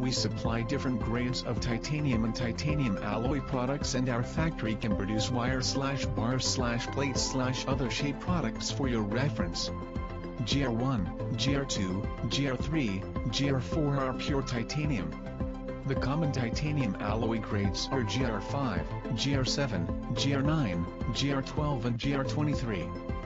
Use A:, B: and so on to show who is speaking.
A: We supply different grades of titanium and titanium alloy products and our factory can produce wire slash bar slash plate slash other shape products for your reference. GR1, GR2, GR3, GR4 are pure titanium. The common titanium alloy grades are GR5, GR7, GR9, GR12 and GR23.